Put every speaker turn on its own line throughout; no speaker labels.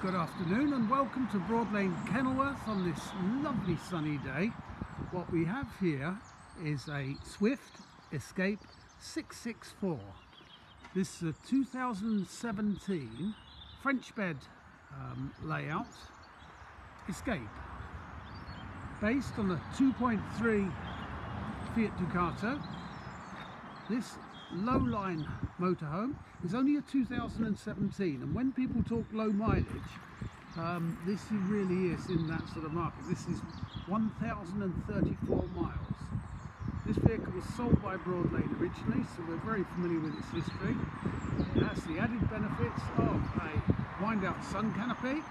Good afternoon and welcome to Broad Lane Kenilworth on this lovely sunny day. What we have here is a Swift Escape 664. This is a 2017 French bed um, layout Escape based on a 2.3 Fiat Ducato. This low-line motorhome is only a 2017 and when people talk low mileage um, this really is in that sort of market. This is 1,034 miles. This vehicle was sold by Broad Lane originally so we're very familiar with its history. It has the added benefits of a wind out sun canopy,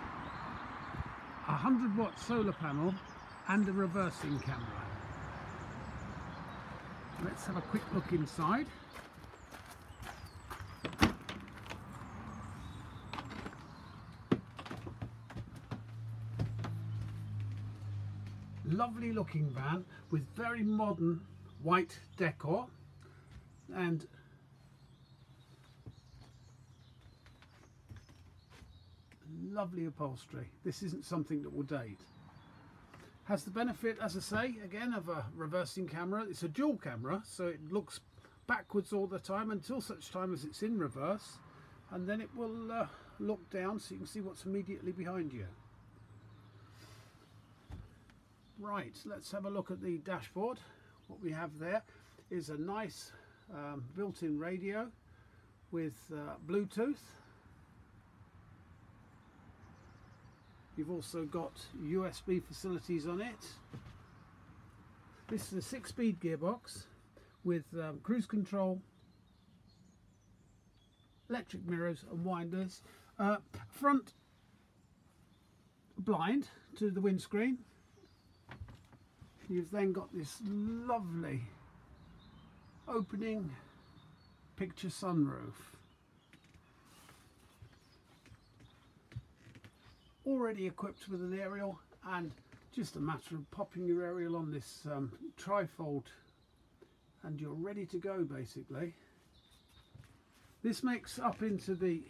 a 100 watt solar panel and a reversing camera. Let's have a quick look inside. Lovely looking van with very modern white decor and lovely upholstery. This isn't something that will date. Has the benefit, as I say, again of a reversing camera. It's a dual camera, so it looks backwards all the time until such time as it's in reverse. And then it will uh, look down so you can see what's immediately behind you. Right, let's have a look at the dashboard. What we have there is a nice um, built-in radio with uh, Bluetooth. You've also got USB facilities on it. This is a six-speed gearbox with um, cruise control, electric mirrors and winders. Uh, front blind to the windscreen you've then got this lovely opening picture sunroof. Already equipped with an aerial and just a matter of popping your aerial on this um, trifold. And you're ready to go basically. This makes up into the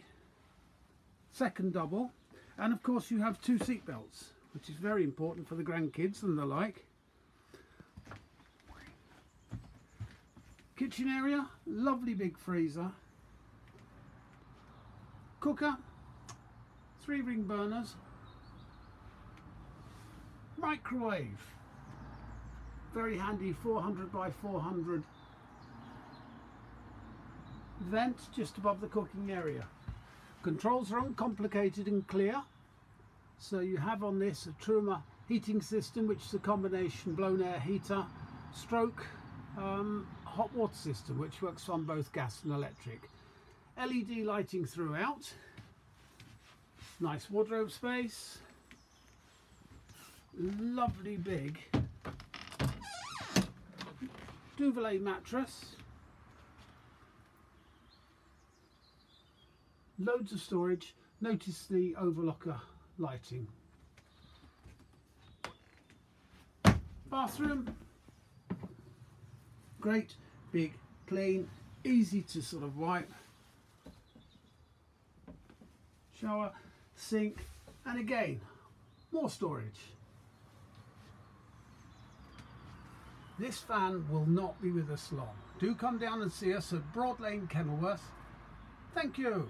second double. And of course you have two seat belts which is very important for the grandkids and the like Kitchen area, lovely big freezer. Cooker, three ring burners. Microwave, very handy 400 by 400 vent just above the cooking area. Controls are uncomplicated and clear. So you have on this a Truma heating system which is a combination blown air heater stroke um, hot water system which works on both gas and electric. LED lighting throughout. Nice wardrobe space. Lovely big Duvet mattress. Loads of storage. Notice the overlocker lighting. Bathroom great big clean easy to sort of wipe. Shower sink and again more storage. This van will not be with us long. Do come down and see us at Broad Lane Kenilworth. Thank you